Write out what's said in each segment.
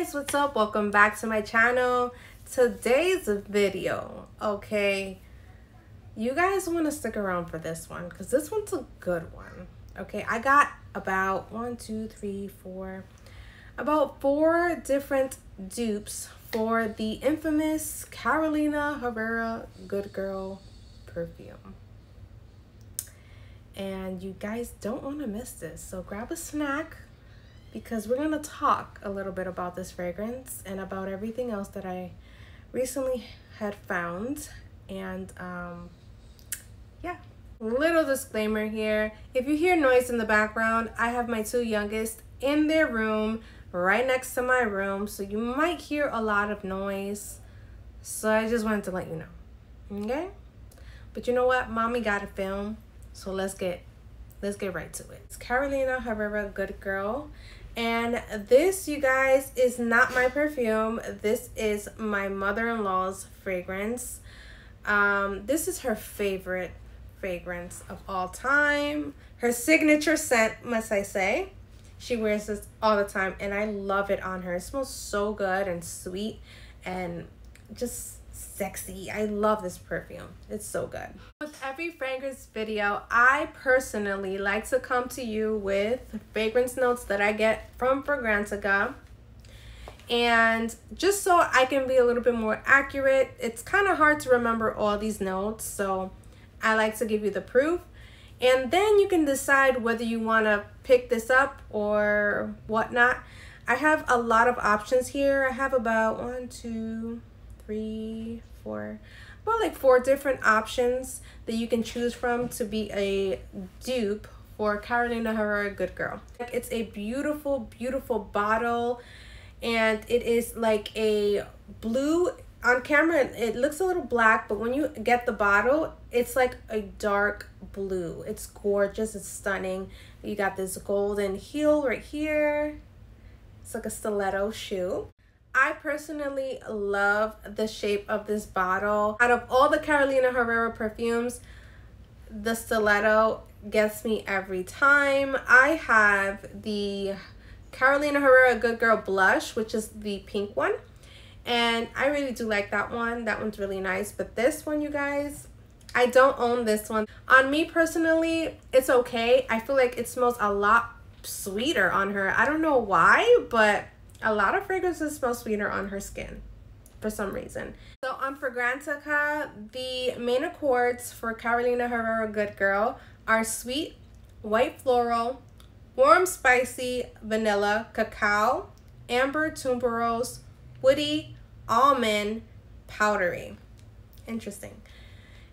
guys what's up? Welcome back to my channel. Today's video okay? You guys want to stick around for this one because this one's a good one okay? I got about one two three four about four different dupes for the infamous carolina herrera good girl perfume. And you guys don't want to miss this so grab a snack because we're going to talk a little bit about this fragrance and about everything else that I recently had found. And um, yeah, little disclaimer here. If you hear noise in the background, I have my two youngest in their room right next to my room. So you might hear a lot of noise. So I just wanted to let you know. Okay? But you know what? Mommy got a film. So let's get let's get right to it. It's Carolina Herrera Good Girl. And this, you guys, is not my perfume. This is my mother-in-law's fragrance. Um, this is her favorite fragrance of all time. Her signature scent, must I say. She wears this all the time, and I love it on her. It smells so good and sweet and just sexy. I love this perfume. It's so good. With every fragrance video, I personally like to come to you with fragrance notes that I get from Fragrantica. And just so I can be a little bit more accurate, it's kind of hard to remember all these notes. So I like to give you the proof. And then you can decide whether you want to pick this up or whatnot. I have a lot of options here. I have about one, two, three, four, about like four different options that you can choose from to be a dupe for Carolina Herrera Good Girl. It's a beautiful, beautiful bottle and it is like a blue on camera it looks a little black but when you get the bottle it's like a dark blue. It's gorgeous it's stunning. You got this golden heel right here. It's like a stiletto shoe I personally love the shape of this bottle. Out of all the Carolina Herrera perfumes, the stiletto gets me every time. I have the Carolina Herrera Good Girl Blush, which is the pink one. And I really do like that one. That one's really nice. But this one, you guys, I don't own this one. On me personally, it's okay. I feel like it smells a lot sweeter on her. I don't know why, but a lot of fragrances smell sweeter on her skin for some reason. So um, on Fragrantica, the main accords for Carolina Herrera Good Girl are sweet, white floral, warm spicy, vanilla, cacao, amber tuberose, woody, almond, powdery. Interesting.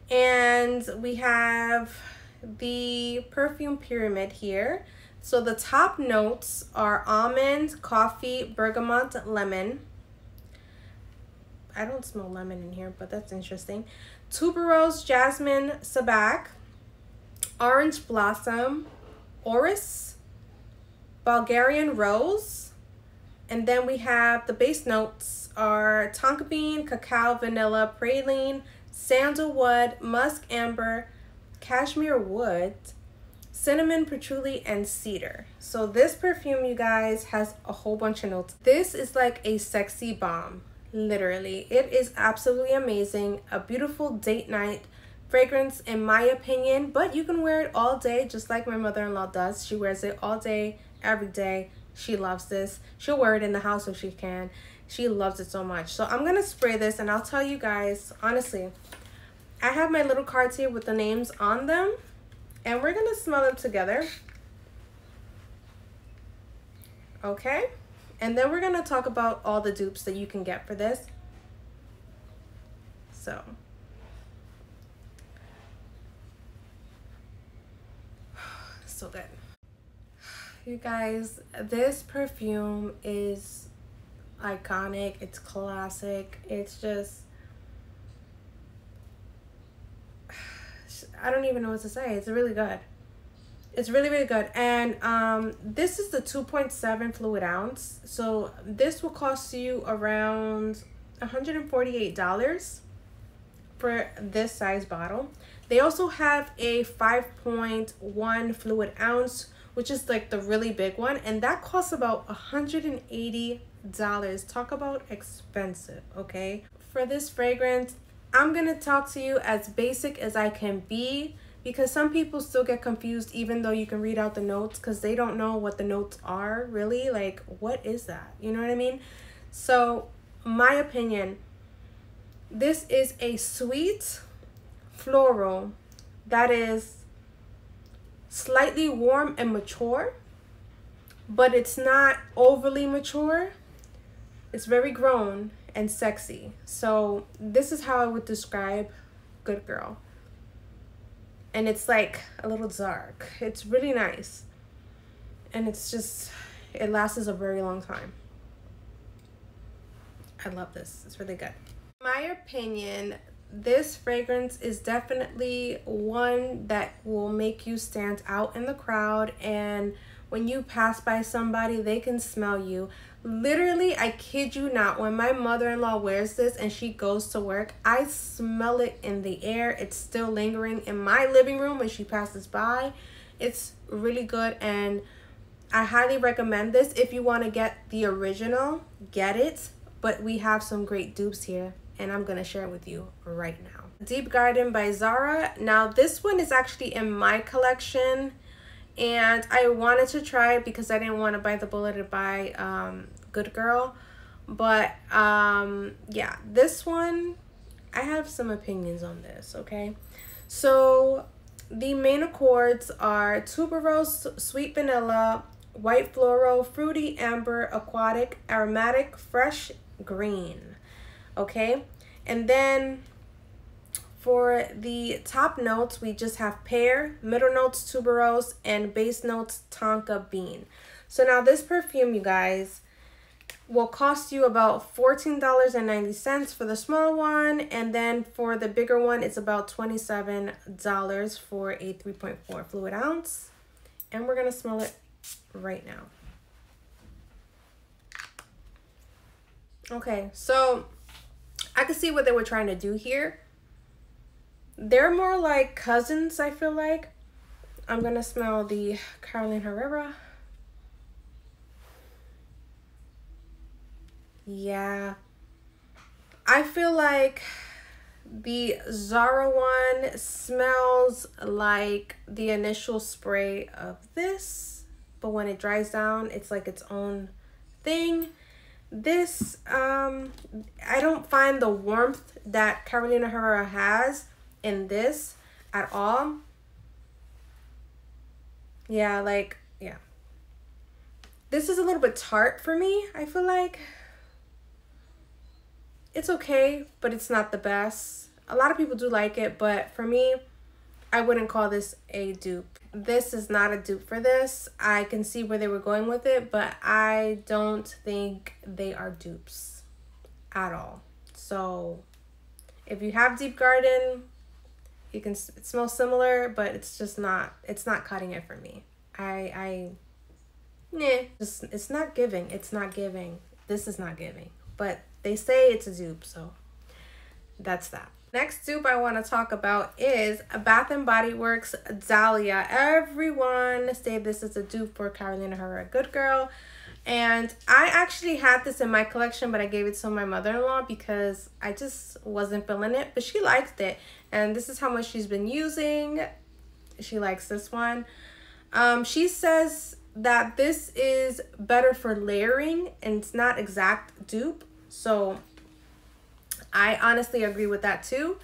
And we have the perfume pyramid here. So the top notes are almond, coffee, bergamot, lemon. I don't smell lemon in here, but that's interesting. Tuberose, jasmine, sambac, orange blossom, orris, Bulgarian rose, and then we have the base notes are tonka bean, cacao, vanilla, praline, sandalwood, musk amber, cashmere wood, cinnamon, patchouli, and cedar. So this perfume, you guys, has a whole bunch of notes. This is like a sexy bomb, literally. It is absolutely amazing. A beautiful date night fragrance in my opinion, but you can wear it all day just like my mother-in-law does. She wears it all day, every day. She loves this. She'll wear it in the house if she can. She loves it so much. So I'm going to spray this and I'll tell you guys, honestly, I have my little cards here with the names on them and we're gonna smell them together. Okay, and then we're gonna talk about all the dupes that you can get for this. So. So good. You guys, this perfume is iconic. It's classic. It's just I don't even know what to say. It's really good. It's really, really good. And um, this is the 2.7 fluid ounce. So this will cost you around $148 for this size bottle. They also have a 5.1 fluid ounce, which is like the really big one, and that costs about $180. Talk about expensive, okay? For this fragrance, I'm gonna talk to you as basic as I can be because some people still get confused even though you can read out the notes because they don't know what the notes are really. Like, what is that? You know what I mean? So, my opinion, this is a sweet floral that is slightly warm and mature, but it's not overly mature. It's very grown and sexy. So this is how I would describe Good Girl. And it's like a little dark. It's really nice. And it's just, it lasts a very long time. I love this. It's really good. My opinion, this fragrance is definitely one that will make you stand out in the crowd and when you pass by somebody they can smell you literally i kid you not when my mother-in-law wears this and she goes to work i smell it in the air. It's still lingering in my living room when she passes by. It's really good and i highly recommend this. If you want to get the original get it. But we have some great dupes here and I'm going to share it with you right now. Deep Garden by Zara. Now this one is actually in my collection and I wanted to try it because I didn't want to bite the bullet buy um, Good Girl. But um, yeah, this one, I have some opinions on this, okay? So the main accords are tuberose, sweet vanilla, white floral, fruity, amber, aquatic, aromatic, fresh, green okay? And then for the top notes, we just have pear, middle notes tuberose, and base notes tonka bean. So now this perfume, you guys, will cost you about $14.90 for the small one. And then for the bigger one, it's about $27 for a 3.4 fluid ounce. And we're going to smell it right now. Okay, so I can see what they were trying to do here. They're more like cousins, I feel like. I'm to smell the Carolina Herrera. Yeah. I feel like the Zara one smells like the initial spray of this. But when it dries down, it's like its own thing. This, um, I don't find the warmth that Carolina Herrera has in this at all. Yeah, like, yeah. This is a little bit tart for me, I feel like. It's okay, but it's not the best. A lot of people do like it, but for me, I wouldn't call this a dupe. This is not a dupe for this. I can see where they were going with it, but I don't think they are dupes at all. So if you have Deep Garden, you can it smells similar, but it's just not it's not cutting it for me. I I nah, just it's not giving. It's not giving. This is not giving. But they say it's a dupe, so that's that. Next dupe I want to talk about is Bath & Body Works Dahlia. Everyone say this is a dupe for Carolina Herrera Good Girl. And I actually had this in my collection, but I gave it to my mother-in-law because I just wasn't feeling it. But she liked it. And this is how much she's been using. She likes this one. Um, she says that this is better for layering and it's not exact dupe. So I honestly agree with that too.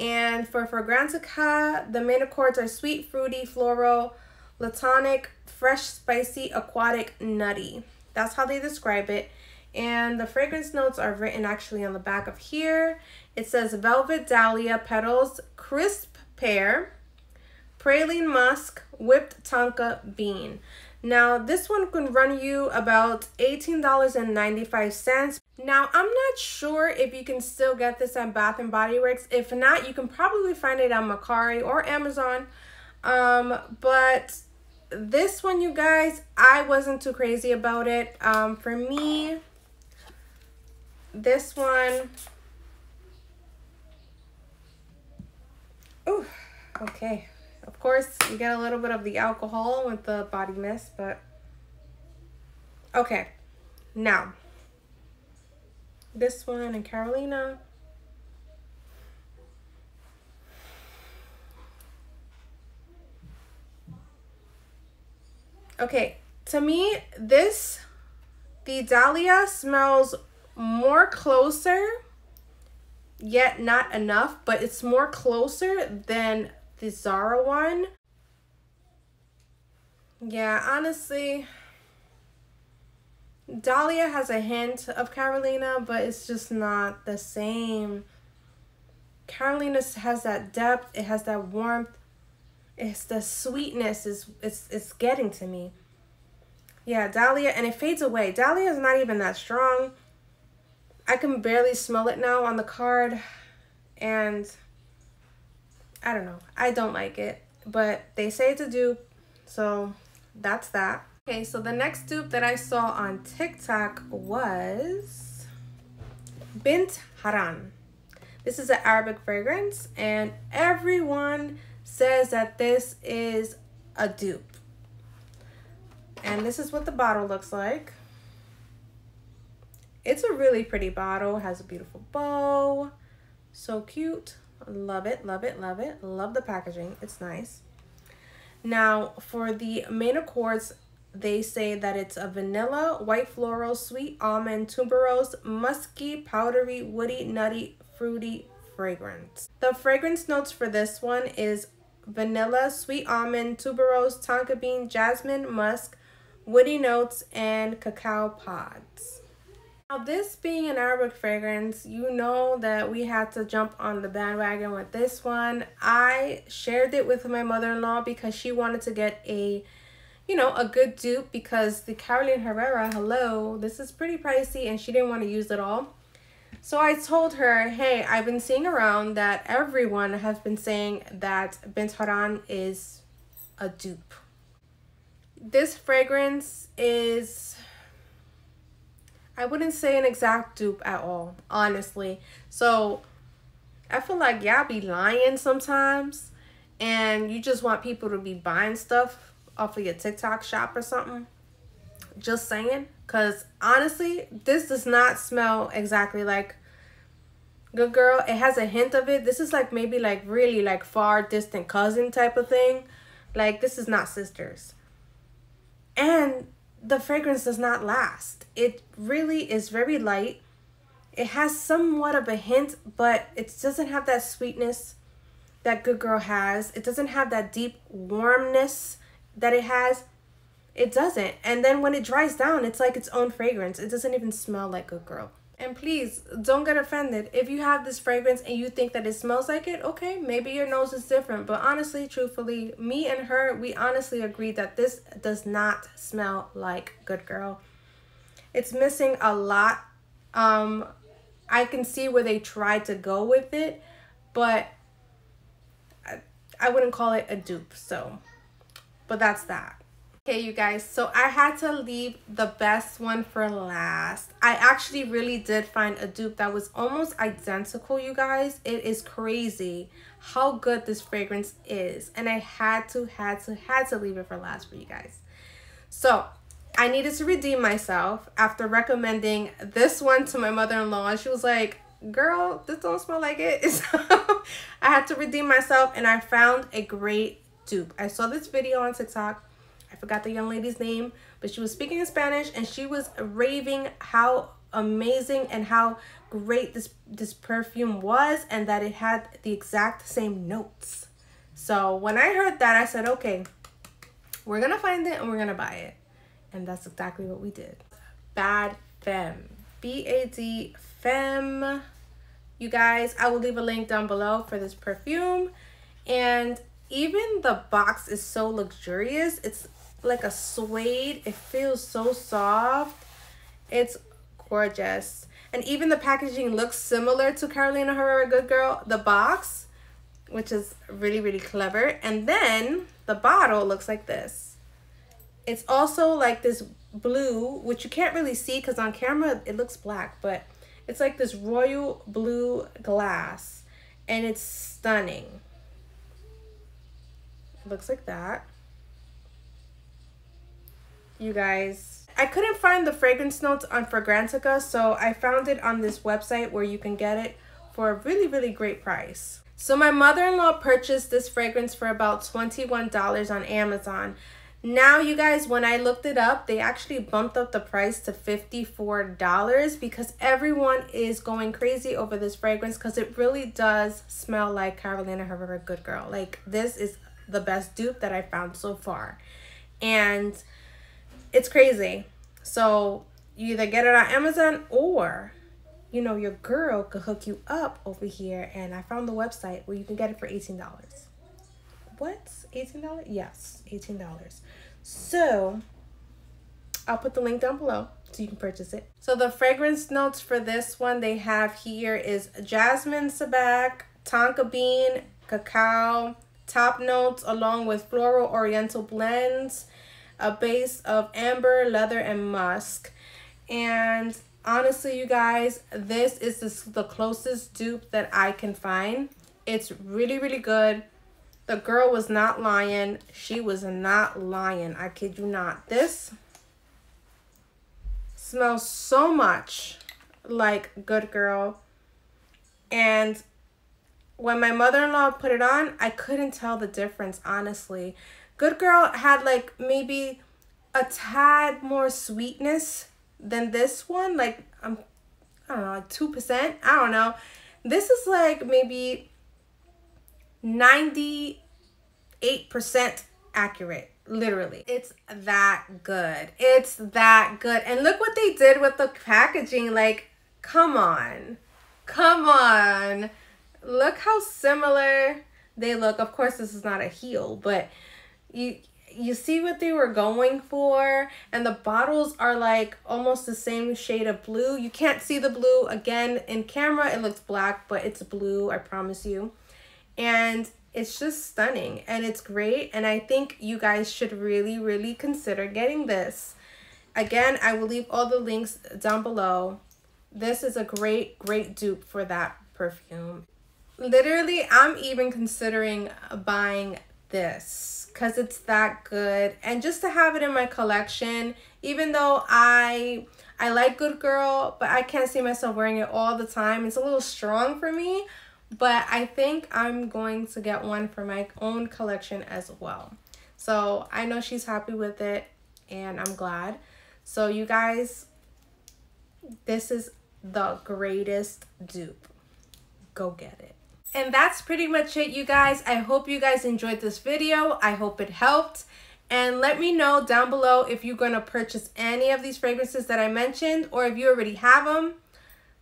And for Fragrantica, the main accords are sweet, fruity, floral, lactonic, fresh, spicy, aquatic, nutty. That's how they describe it. And the fragrance notes are written actually on the back of here. It says velvet dahlia petals, crisp pear, praline musk, whipped tonka bean. Now, this one can run you about $18.95. Now, I'm not sure if you can still get this at Bath & Body Works. If not, you can probably find it on Mercari or Amazon. Um, but this one, you guys, I wasn't too crazy about it. Um, for me, this one... Oh, okay. Of course, you get a little bit of the alcohol with the body mist, but okay. Now, this one and Carolina. Okay, to me, this, the Dahlia smells more closer, yet not enough, but it's more closer than the Zara one. Yeah, honestly, Dahlia has a hint of Carolina, but it's just not the same. Carolina has that depth, it has that warmth, it's the sweetness is it's it's getting to me. Yeah, Dahlia and it fades away. Dahlia is not even that strong. I can barely smell it now on the card and I don't know. I don't like it, but they say it's a dupe, so that's that. Okay, so the next dupe that I saw on TikTok was Bint Hooran. This is an Arabic fragrance and everyone says that this is a dupe. And this is what the bottle looks like. It's a really pretty bottle, has a beautiful bow. So cute. Love it, love it, love it. Love the packaging. It's nice. Now, for the main accords, they say that it's a vanilla, white floral, sweet almond, tuberose, musky, powdery, woody, nutty, fruity fragrance. The fragrance notes for this one is vanilla, sweet almond, tuberose, tonka bean, jasmine, musk, woody notes, and cacao pods. Now this being an Arabic fragrance, you know that we had to jump on the bandwagon with this one. I shared it with my mother-in-law because she wanted to get a, you know, a good dupe because the Carolina Herrera, hello, this is pretty pricey and she didn't want to use it all. So I told her, hey, I've been seeing around that everyone has been saying that Bint Hooran is a dupe. This fragrance is, I wouldn't say an exact dupe at all, honestly. So I feel like y'all be lying sometimes and you just want people to be buying stuff off of your TikTok shop or something. Just saying. Because honestly, this does not smell exactly like Good Girl. It has a hint of it. This is like maybe like really like far distant cousin type of thing. Like this is not sisters. And the fragrance does not last. It really is very light. It has somewhat of a hint, but it doesn't have that sweetness that Good Girl has. It doesn't have that deep warmness that it has. It doesn't. And then when it dries down, it's like its own fragrance. It doesn't even smell like Good Girl. And please don't get offended. If you have this fragrance and you think that it smells like it, okay, maybe your nose is different. But honestly, truthfully, me and her, we honestly agree that this does not smell like Good Girl. It's missing a lot. Um, I can see where they tried to go with it, but I, I wouldn't call it a dupe. So, but that's that. Okay, you guys, so I had to leave the best one for last. I actually really did find a dupe that was almost identical, you guys. It is crazy how good this fragrance is. And I had to, had to, had to leave it for last for you guys. So, I needed to redeem myself after recommending this one to my mother-in-law. And she was like, girl, this don't smell like it. So, I had to redeem myself and I found a great dupe. I saw this video on TikTok I forgot the young lady's name, but she was speaking in Spanish and she was raving how amazing and how great this this perfume was and that it had the exact same notes. So when I heard that, I said, okay, we're to find it and we're to buy it. And that's exactly what we did. Bad Femme. B-A-D Femme. You guys, I will leave a link down below for this perfume. And even the box is so luxurious. It's like a suede. It feels so soft. It's gorgeous. And even the packaging looks similar to Carolina Herrera Good Girl, the box, which is really, really clever. And then the bottle looks like this. It's also like this blue, which you can't really see because on camera it looks black, but it's like this royal blue glass and it's stunning. looks like that. You guys, I couldn't find the fragrance notes on Fragrantica, so I found it on this website where you can get it for a really, really great price. So my mother-in-law purchased this fragrance for about $21 on Amazon. Now, you guys, when I looked it up, they actually bumped up the price to $54 because everyone is going crazy over this fragrance because it really does smell like Carolina Herrera Good Girl. Like, this is the best dupe that I found so far. And it's crazy. So, you either get it on Amazon or you know, your girl could hook you up over here. And I found the website where you can get it for $18. What? $18? Yes, $18. So I'll put the link down below so you can purchase it. So the fragrance notes for this one they have here is jasmine sambac, tonka bean, cacao, top notes along with floral oriental blends, a base of amber, leather, and musk. And honestly, you guys, this is the, the closest dupe that I can find. It's really, really good. The girl was not lying. She was not lying. I kid you not. This smells so much like Good Girl. And when my mother-in-law put it on, I couldn't tell the difference, honestly. Good Girl had like maybe a tad more sweetness than this one. Like, I'm, I don't know, like 2%. I don't know. This is like maybe 98% accurate. Literally. It's that good. It's that good. And look what they did with the packaging. Like, come on. Come on. Look how similar they look. Of course, this is not a heel, but you you see what they were going for and the bottles are like almost the same shade of blue. You can't see the blue. Again in camera it looks black but it's blue i promise you. And it's just stunning and it's great and i think you guys should really really consider getting this. Again i will leave all the links down below. This is a great great dupe for that perfume. Literally i'm even considering buying this because it's that good. And just to have it in my collection even though i i like good girl but i can't see myself wearing it all the time it's a little strong for me but i think i'm going to get one for my own collection as well. So i know she's happy with it and i'm glad. So you guys this is the greatest dupe. Go get it and that's pretty much it, you guys. I hope you guys enjoyed this video. I hope it helped. And let me know down below if you're going to purchase any of these fragrances that I mentioned or if you already have them.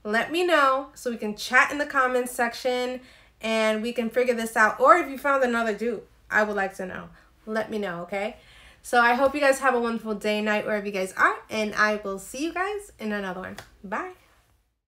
Let me know so we can chat in the comments section and we can figure this out. Or if you found another dupe, I would like to know. Let me know, okay? So I hope you guys have a wonderful day, night, wherever you guys are. And I will see you guys in another one. Bye.